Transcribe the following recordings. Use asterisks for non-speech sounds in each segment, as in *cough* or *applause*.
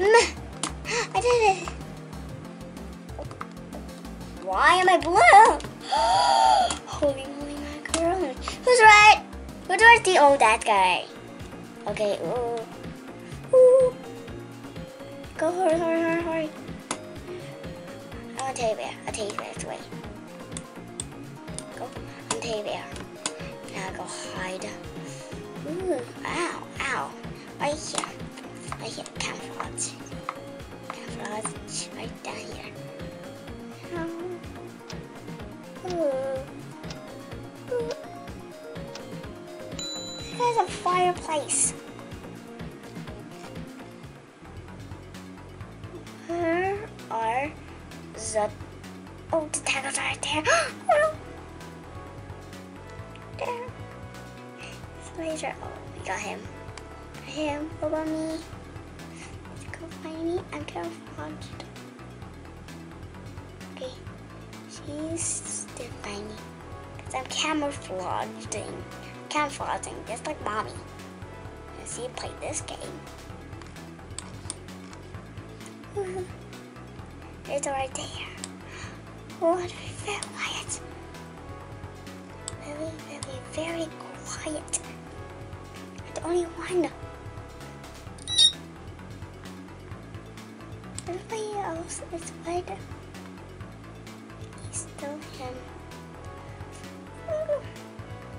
I did it. Why am I blue? *gasps* Holy moly macaroni. Who's right? Who's right? Oh, that guy. Okay. Ooh. Ooh. Go hurry, hurry, hurry, hurry. I'll take it. I'll take it this way. Go. I'll take it. Now go hide. Ooh. Ow. Ow. Right here. Right here. Camouflage. Camouflage. Right down here. There's a fireplace. Where are the... Oh, the taggers are right there. *gasps* There. Laser. Oh, we got him. Him. What about me? Go find me. I'm camouflaged. Okay. She's still me. Because I'm camouflaging. Camouflaging, just like mommy. And see you play this game. *laughs* It's right there. Oh, it's very quiet. Very, very, very quiet. The only one. Else is right. He's still him.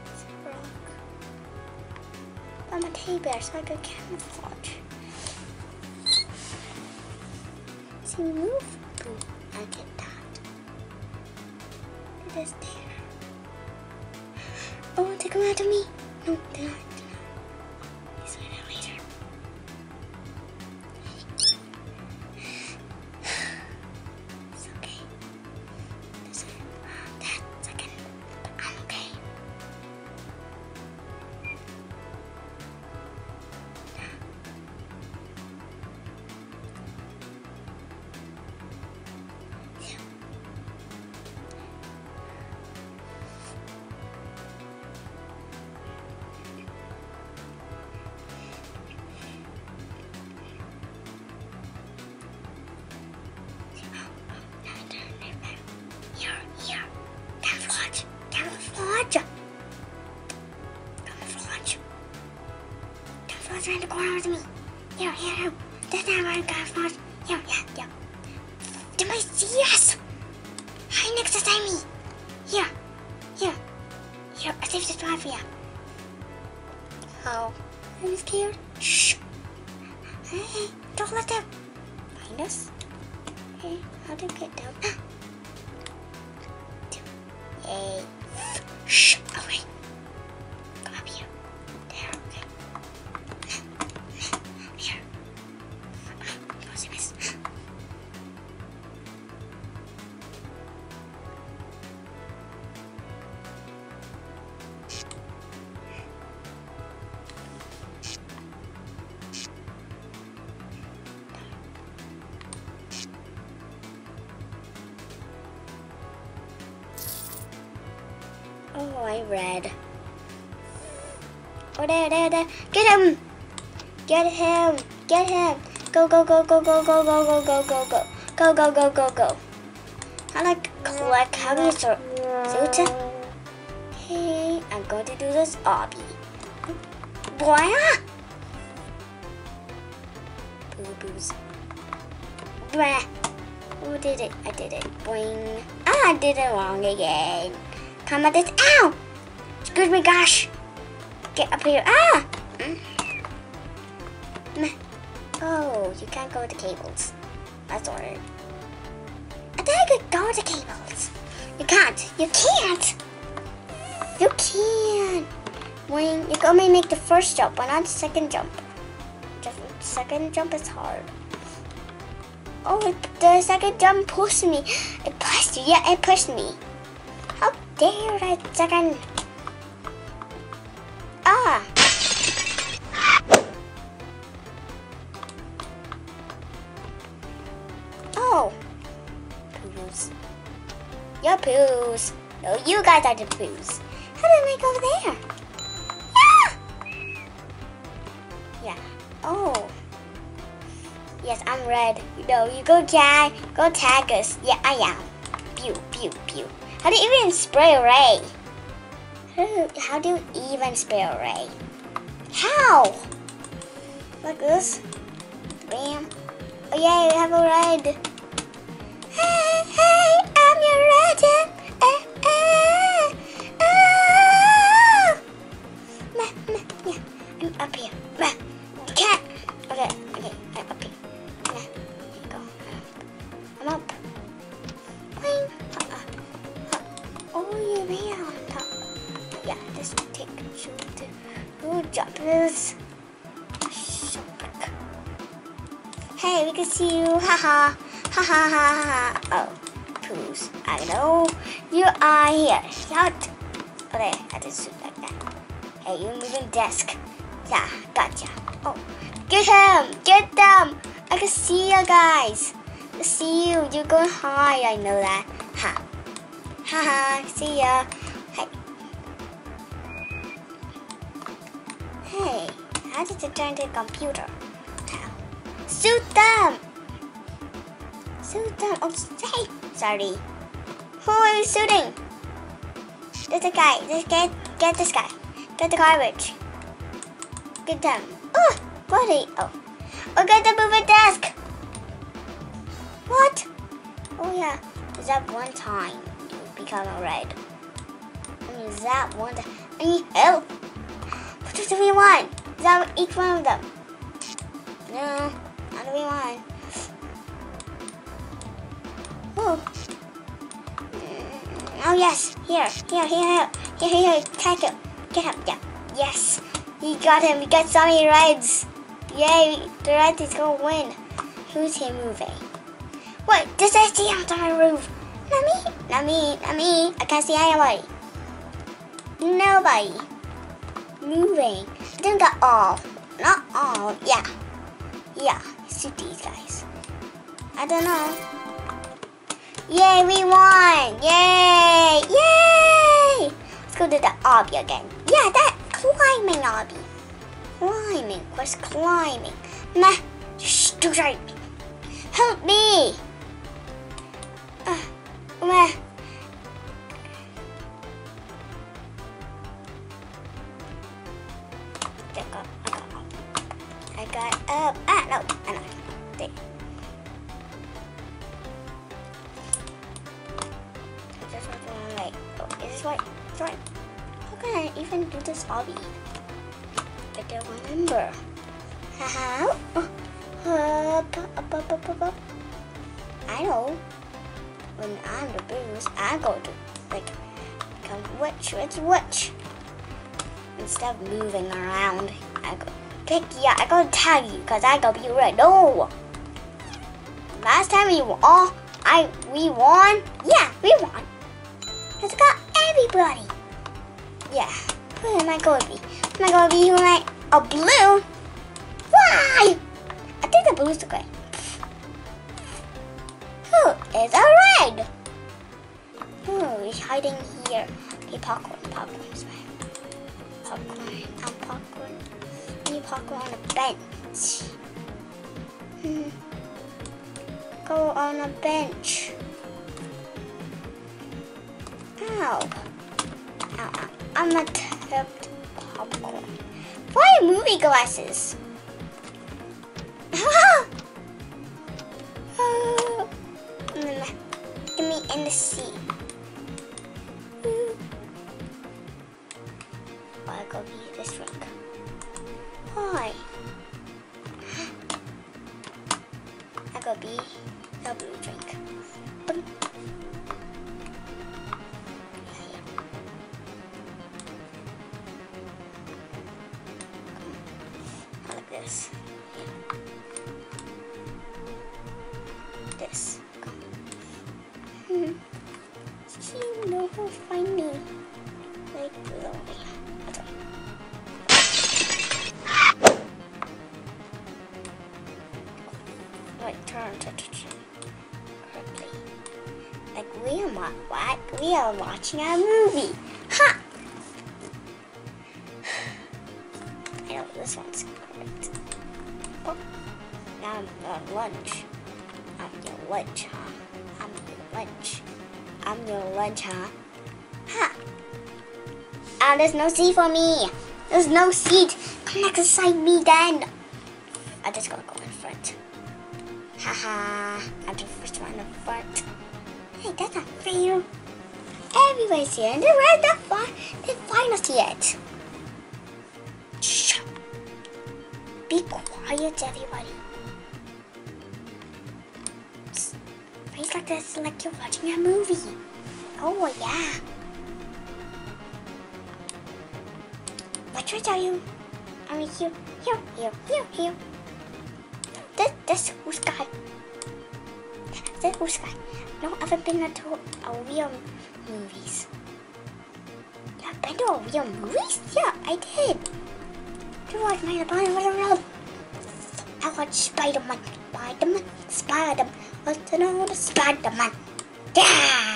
It's a rock. I'm a teddy bear, so I can camouflage. See me move? I get that. It is there. Oh, they come after me. No. They're not. around me. You know, you know, that's how I got fast. Yeah, yeah, yeah, Did I see us? Hi, next to me. Yeah, yeah. You I saved the drive here. Oh, I'm scared. Shh. Hey, don't let them find us. Hey, how to get down? *gasps* hey, shh, oh, away. Oh, I read. Oh, there, there, there. Get him! Get him! Get him! Go, go, go, go, go, go, go, go, go, go, go. Go, go, go, go, go. I like collect heavy so suits. Okay, I'm going to do this obby. Boy! Boo boos. Blah. Who did it? I did it. Boing. Ah, I did it wrong again. Come at this. Ow! Excuse me, gosh. Get up here. Ah! Mm. Oh, you can't go with the cables. That's alright. I think I could go with the cables. You can't. You can't. You can't. When you only make the first jump, but not the second jump. The second jump is hard. Oh, the second jump pushed me. It pushed you. Yeah, it pushed me. Dare that second? Ah! Oh! Poo poos. Your poos. No, you guys are the poos. How did I go there? Yeah! Yeah. Oh. Yes, I'm red. No, you go tag. Go tag us. Yeah, I am. Pew, pew, pew. How do you even spray ray? How do, how do you even spray ray? How? Like this? Bam. Oh yeah, you have a red. Haha. Ha ha ha ha. Oh, poos. I know you are here. Shout. Okay, I just shoot like that. Hey, you moving desk. Yeah, gotcha. Oh, get him. Get them. I can see you guys. I see you. You're going high. I know that. Ha. Ha ha. See ya. Hey. Hey, how did you turn the computer? Shoot them! Shoot them! Oh, hey! Sorry. Who are you shooting? There's a guy. Just get, get this guy. Get the garbage. Get them. Oh, what are you? Oh. Oh, get the moving desk! What? Oh, yeah. Is that one time you become a red? I that one time? I need help. What do we want? Is that each one of them? No, not we want? Oh yes, here, here, here, here, here, here. Take him, get him, yeah, yes. We got him. We got so many reds. Yay, the red is gonna win. Who's here moving? Wait, this is the on the roof. Not me, not me, not me. I can't see anybody. Nobody moving. I think got all. Not all. Yeah. Yeah. Shoot these guys. I don't know. Yay, we won! Yay! Yay! Let's go to the obby again. Yeah, that climbing obby. Climbing. Where's climbing? Meh. Shh, do right. Help me! Uh, meh. I go pick yeah, I go tag you because I go be red. No. Last time we won, oh, I we won. Yeah, we won. Let's got everybody. Yeah. Who am I to be? Am I to be who I? A blue? Why? I think the blue's okay. Who is a red? Who is hiding here? Okay, popcorn, popcorn is. Popcorn, I'm popcorn. I on a bench. Hmm. Go on a bench. Ow. Ow. I'm a tipped popcorn. Why movie glasses? *laughs* oh. Mm, me in the sea. She know who find me. Like me. Okay. Wait, turn, turn, turn. Correctly. we are what? We are watching a movie. Ha! *sighs* I know this one's correct. Oh, now I'm on lunch. I'm your lunch, huh? I'm your lunch. Huh? Ha! Ah, there's no seat for me. There's no seat. Come next beside me then. I just gotta go in front. Haha, I'm the first one in front. Hey, that's not fair. Everybody's here, and they're right that far. They find us yet. Shh. Be quiet, everybody. Like this, like you're watching a movie. Oh yeah. What should I tell you? I mean, here, here, here, here, here. This, this who's guy. This who's guy. No, I've been to a real movies. Have been to a real movies? Yeah, I did. Do you watch my Spider-Man. I watched Spider-Man. Spider-Man. Spider-Man. What's of Spider-Man? Yeah!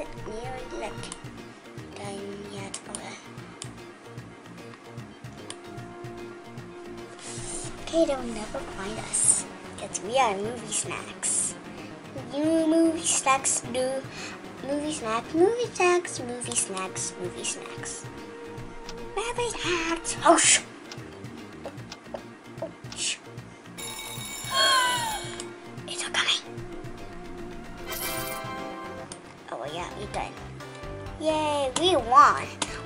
It nearly like done yet? Okay. They'll never find us. Because we are movie snacks. You movie snacks do movie snacks, movie snacks, movie snacks, movie snacks. Movie snacks. Oh. Oh,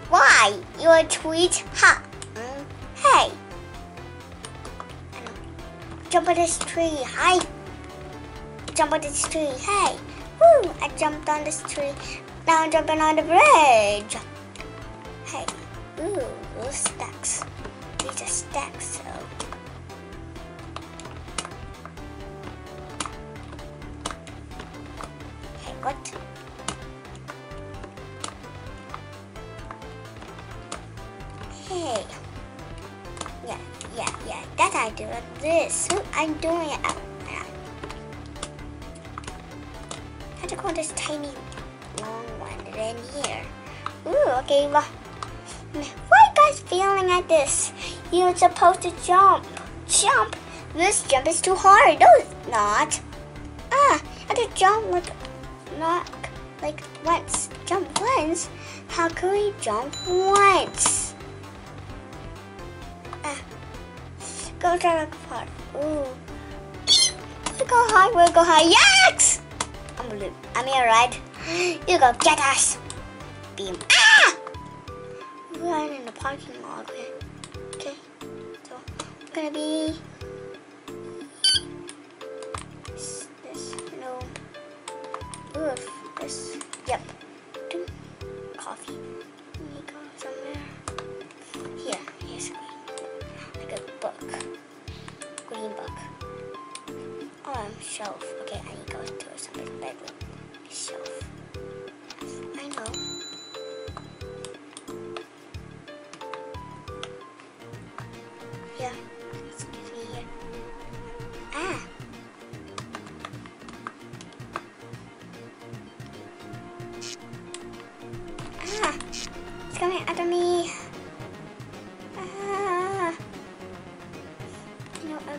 Why? Your tweet? Mm, Hey. Jump on this tree. Hi. Jump on this tree. Hey. Woo! I jumped on this tree. Now I'm jumping on the bridge. Hey. Ooh, stacks. These are stacks, so. Doing it. I have to go this tiny long one in here. Ooh, okay. Well, why are you guys feeling at this? You're supposed to jump. Jump. This jump is too hard. No, it's not. Ah, I have to jump like, not like once. Jump once? How can we jump once? Ah, go to the car. Ooh. Go high, we'll go high. Yes! I'm blue. I'm here, right? You go get us. Beam. Ah! We're in the parking lot. Okay. Okay. So, it's gonna be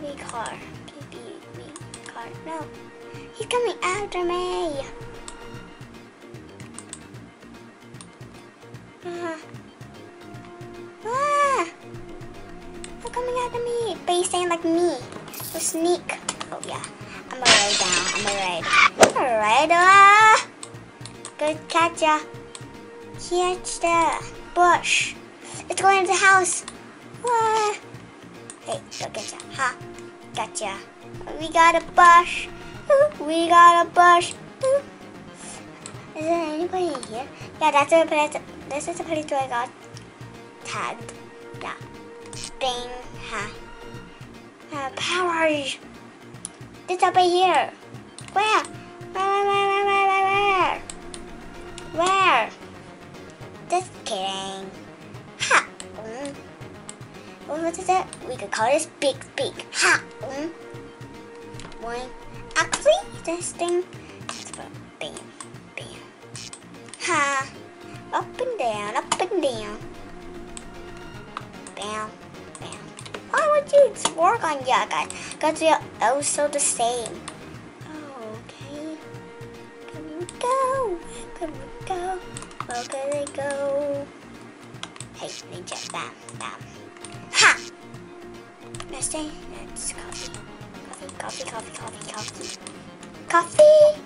Big car. Baby, big car. No, he's coming after me. Ah. Ah. They're coming after me. But he's saying like me. So sneak. Oh yeah. I'm alright down. I'm alright. Alright. Ah. Good catch ya. Catch the bush. It's going go into the house. What? Hey, look at you. Ha. Gotcha. We got a bush. *laughs* We got a bush. *laughs* Is there anybody here? Yeah, that's a place. This is a place where I got tagged. Yeah. Bing. Ha. Uh, powers. This up here. Where, where, where, where, where? Where? Just kidding. Ha! What is that? We could call this Big Big. Ha! Mm. One. Actually, this thing is for bam, bam. Ha! Up and down, up and down. Bam, bam. Why would you work on ya guys? Because we are also the same. Oh, okay. Can we go? Can we go? Where can they go? Hey, ninja, bam, bam. Ha! Let's coffee. Coffee, coffee, coffee, coffee, coffee. Coffee!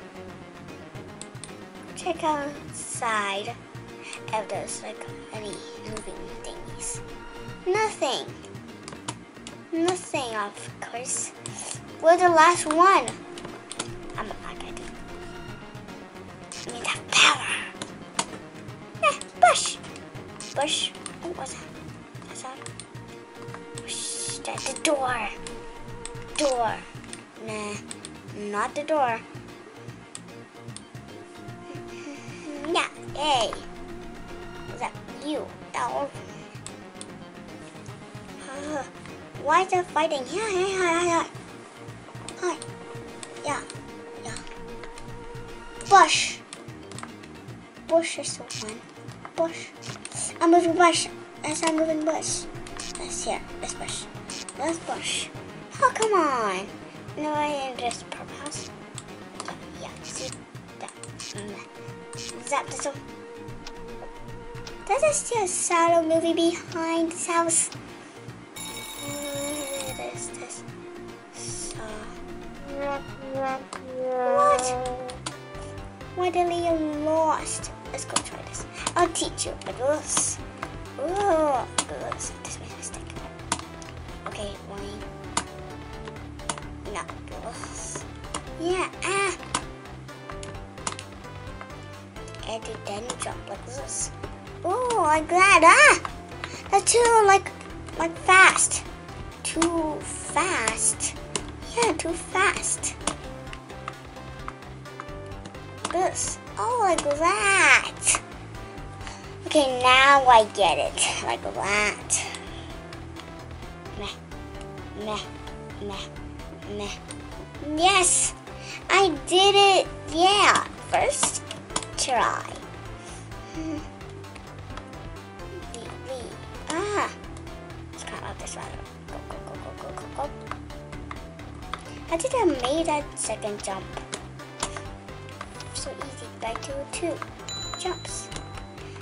Check outside if there's like any moving thingies. Nothing. Nothing, of course. We're the last one. Door. Nah, not the door. *laughs* yeah, hey. Was that you? Oh. Uh, *sighs* why is there fighting? Yeah, yeah, yeah, yeah. Hi. Yeah, yeah. Bush. Bush is so fun. Bush. I'm moving bush. Yes, I'm moving bush. Yes, here. This bush. This bush. Oh, come on. No, I am just purpose. Yeah, see that. Mm. Zap this one. There's a still shadow movie behind this house. What is this? So, what? Why did you lost? Let's go try this. I'll teach you. But. Oh, this. This made a mistake. Okay, one. This. Yeah, ah. And then jump like this. Oh, like that, ah. That's too like, like fast. Too fast. Yeah, too fast. This. Oh, like that. Okay, now I get it. Like that. Meh. Meh. Meh. Yes! I did it! Yeah! First try. Ah! Let's cut out this ladder. Go, go, go, go, go, go, go. How did I make that second jump? So easy. By two, two jumps.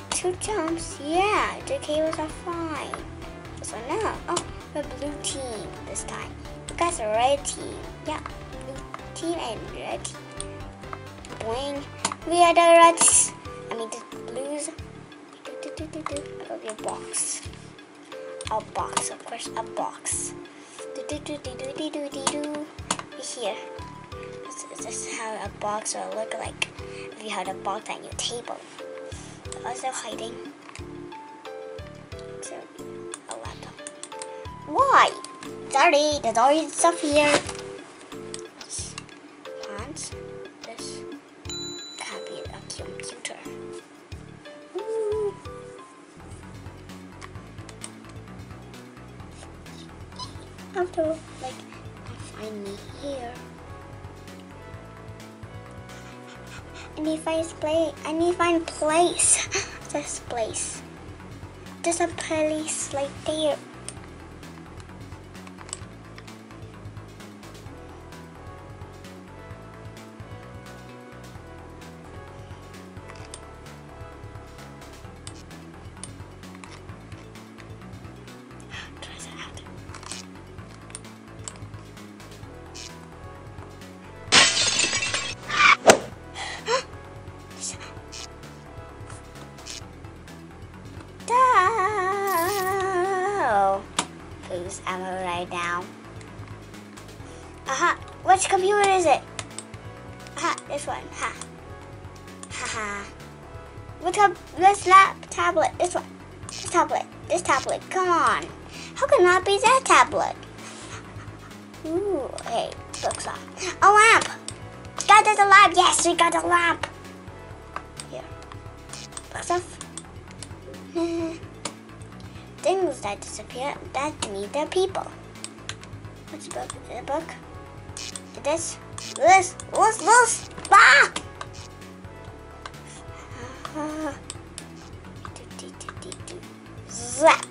Two jumps. Yeah, the cables are fine. So now, oh, the blue team this time guys a red team. Yeah, team and red. Boing. We are the reds. I mean the blues. Do, do, do, do. A box. A box, of course, a box. Do, do, do, do, do, do, do, do. Here. This, this is how a box will look like if you had a box on your table. Also hiding. So, a laptop. Why? Sorry, there's already stuff here. Pants. This can't be a computer. To like find me here. I need to find place. I need to find place. this place. There's a place like there. Ammo right now. Aha! Which computer is it? Aha! This one. Ha. Ha ha. Which up? This lap tablet. This one. This tablet. This tablet. Come on. How can that be that tablet? Ooh. Hey, Looks on. A lamp. Got the lamp. Yes, we got a lamp. Here. Book stuff. Things that disappear that need the people. What's the book? The book? This, this, this, this. Ah! *laughs* Zap.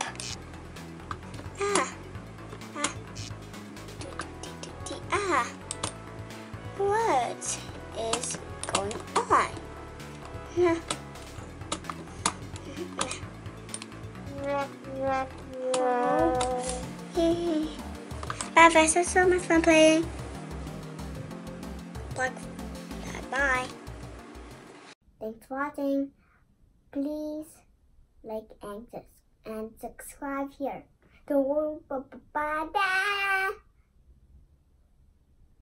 Guys. That's so much fun playing. Bye. Uh, bye. Thanks for watching. Please like and, and subscribe here. Don't bye bye.